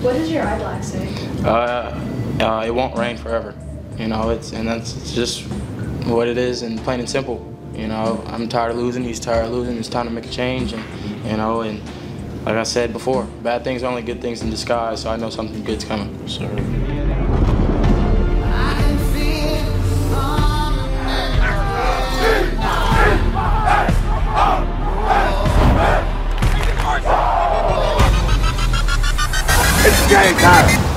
What does your eye black say? Uh, uh, it won't rain forever. You know, it's and that's it's just what it is, and plain and simple. You know, I'm tired of losing. He's tired of losing. It's time to make a change, and you know, and like I said before, bad things are only good things in disguise. So I know something good's coming. So. It's game.